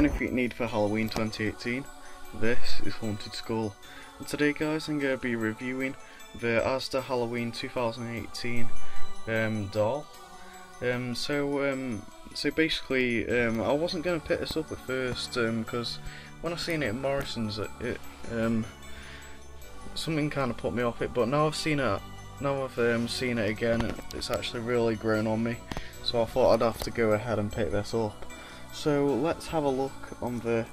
anything you need for Halloween 2018, this is Haunted Skull. And today guys I'm going to be reviewing the Asda Halloween 2018 um, doll. Um, so um, so basically um, I wasn't going to pick this up at first because um, when I seen it at Morrison's it, it um, something kind of put me off it but now I've seen it now I've seen it again it's actually really grown on me so I thought I'd have to go ahead and pick this up. So let's have a look on the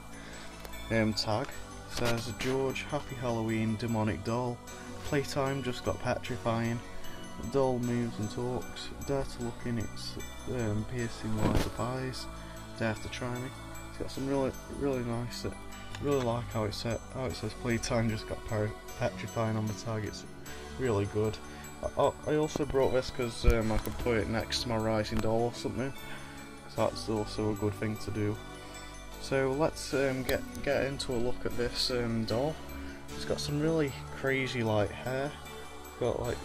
um, tag. It says George Happy Halloween Demonic Doll. Playtime just got petrifying. Doll moves and talks. Dare to look in its um, piercing white of eyes. Dare to try me. It's got some really really nice. Uh, really like how it said how it says playtime just got petrifying on the tag. It's really good. I, I also brought this because um, I could put it next to my rising doll or something. That's also a good thing to do. So let's um, get get into a look at this um, doll. It's got some really crazy like hair. Got like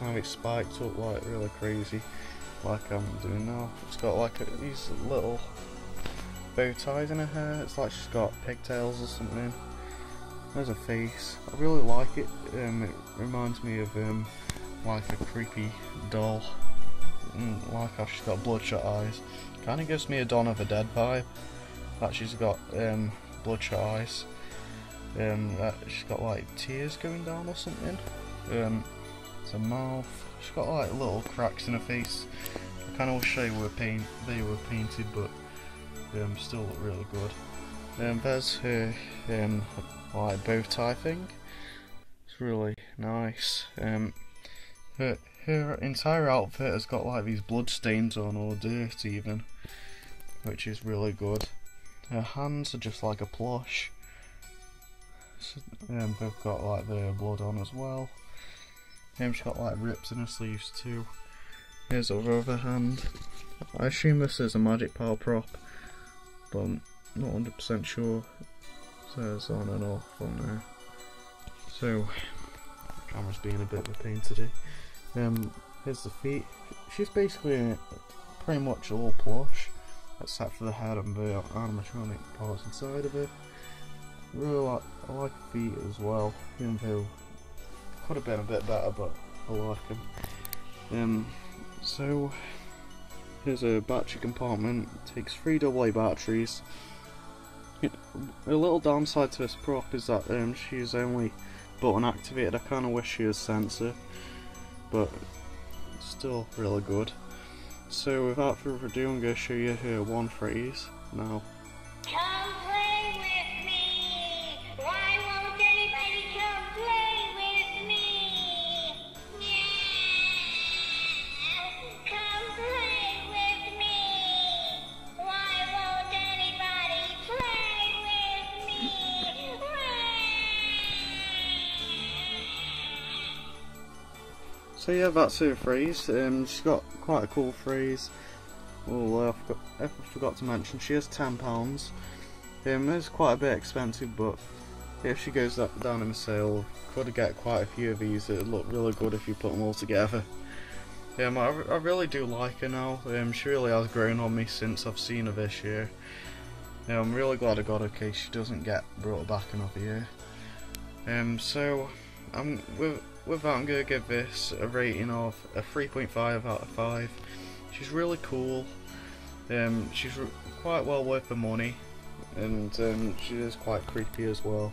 kind of spiked up like really crazy, like I'm doing now. It's got like a, these little bow ties in her hair. It's like she's got pigtails or something. There's a face. I really like it. Um, it reminds me of um, like a creepy doll. Mm, like how she's got bloodshot eyes. Kind of gives me a Dawn of the Dead vibe. That she's got um, bloodshot eyes. Um, that she's got like tears going down or something. Um, it's a mouth. She's got like little cracks in her face. I kind of wish they were paint they were painted, but um, still look really good. Um, there's her um, like bow tie thing. It's really nice. Um, her, her entire outfit has got like these blood stains on or dirt even, which is really good. Her hands are just like a plush. So, um, they've got like the blood on as well. Um, she's got like rips in her sleeves too. Here's her other hand. I assume this is a magic power prop, but I'm not 100% sure. Says on and off on there. So, camera's being a bit of a pain today. Um, here's the feet. She's basically pretty much all plush, except for the head and the animatronic parts inside of it. Really like, I like feet as well, even though could have been a bit better, but I like them. Um, so here's a battery compartment. It takes three AA batteries. A little downside to this prop is that um, she's only button activated. I kind of wish she was sensor but still really good. So without further ado, I'm going to show you here one phrase now. So yeah, that's her phrase. Um, she's got quite a cool phrase. Oh, I forgot, I forgot to mention, she has £10. Um, it's quite a bit expensive, but if she goes down in the sale, could get quite a few of these. It'd look really good if you put them all together. Um, I, I really do like her now. Um, she really has grown on me since I've seen her this year. Yeah, I'm really glad I got her case she doesn't get brought back another year. Um, so, I'm with with that I'm to give this a rating of a 3.5 out of 5. She's really cool, um, she's quite well worth the money, and um, she is quite creepy as well.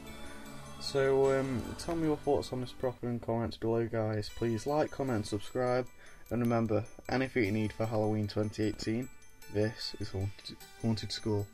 So um, tell me your thoughts on this proper in comments below guys. Please like, comment, subscribe, and remember, anything you need for Halloween 2018, this is Haunted, Haunted Skull.